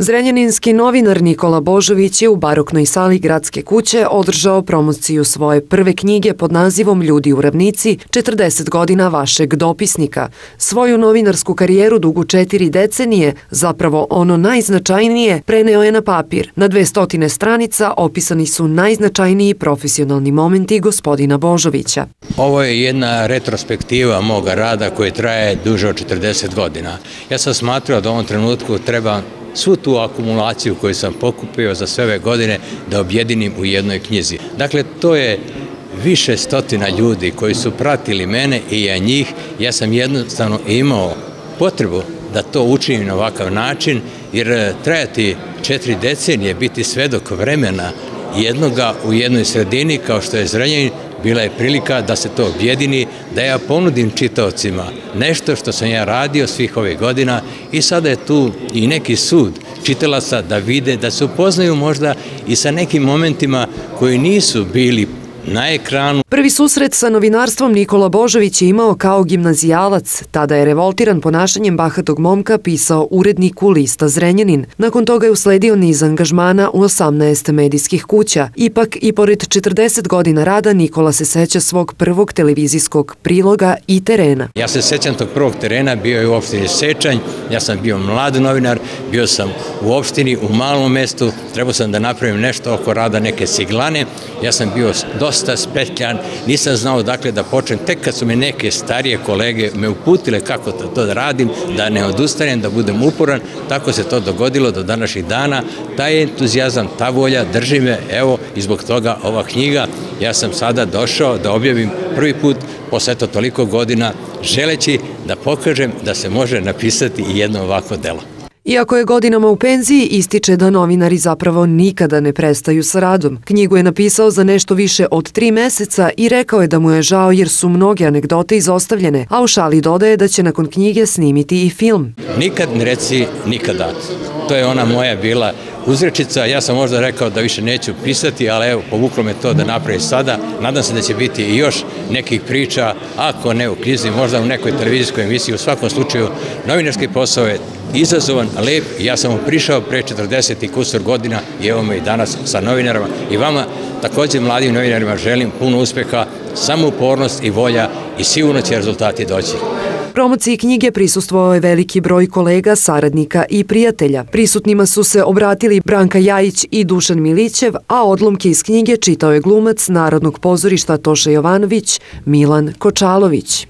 Zrenjaninski novinar Nikola Božović je u baroknoj sali gradske kuće održao promociju svoje prve knjige pod nazivom Ljudi u ravnici 40 godina vašeg dopisnika. Svoju novinarsku karijeru dugu četiri decenije, zapravo ono najznačajnije, preneo je na papir. Na 200 stranica opisani su najznačajniji profesionalni momenti gospodina Božovića. Ovo je jedna retrospektiva moga rada koji traje duže od 40 godina. Ja sam smatrao da u ovom trenutku treba svu tu akumulaciju koju sam pokupio za sve ove godine da objedinim u jednoj knjizi. Dakle, to je više stotina ljudi koji su pratili mene i ja njih. Ja sam jednostavno imao potrebu da to učinim na ovakav način, jer e, trajati četiri decenije, biti svedok vremena jednoga u jednoj sredini kao što je Zrenjanin, bila je prilika da se to objedini, da ja ponudim čitaocima nešto što sam ja radio svih ovih godina i sada je tu i neki sud čitalaca da vide, da se upoznaju možda i sa nekim momentima koji nisu bili na ekranu. Prvi susret sa novinarstvom Nikola Božović je imao kao gimnazijalac. Tada je revoltiran ponašanjem bahatog momka pisao uredniku lista Zrenjanin. Nakon toga je usledio niz angažmana u 18 medijskih kuća. Ipak i pored 40 godina rada Nikola se seća svog prvog televizijskog priloga i terena. Ja se sećam tog prvog terena, bio je u opštini Sečanj, ja sam bio mlad novinar, bio sam u opštini, u malom mestu, trebao sam da napravim nešto oko rada neke ciglane, ja sam bio dosta dosta spetljan, nisam znao dakle da počnem, tek kad su me neke starije kolege me uputile kako to, to da radim, da ne odustanem, da budem uporan, tako se to dogodilo do današnjih dana, taj entuzijazam, ta volja drži me, evo, i zbog toga ova knjiga, ja sam sada došao da objavim prvi put posle to toliko godina, želeći da pokažem da se može napisati i jedno ovako delo. Iako je godinama u penziji, ističe da novinari zapravo nikada ne prestaju sa radom. Knjigu je napisao za nešto više od tri meseca i rekao je da mu je žao jer su mnoge anegdote izostavljene, a u šali dodaje da će nakon knjige snimiti i film. Nikad ne reci nikada. To je ona moja bila uzrečica. Ja sam možda rekao da više neću pisati, ali evo, povuklo me to da napravi sada. Nadam se da će biti i još nekih priča, ako ne u knjizi, možda u nekoj televizijskoj emisiji. U svakom slučaju, novinarski posao je izazovan, lep. Ja sam mu prišao pre 40 i kusur godina i evo me i danas sa novinarama. I vama, takođe mladim novinarima, želim puno uspeha, samoupornost i volja i sigurno će rezultati doći. Promociji knjige prisustvovao je veliki broj kolega, saradnika i prijatelja. Prisutnima su se obratili Branka Jajić i Dušan Milićev, a odlomke iz knjige čitao je glumac Narodnog pozorišta Toša Jovanović Milan Kočalović.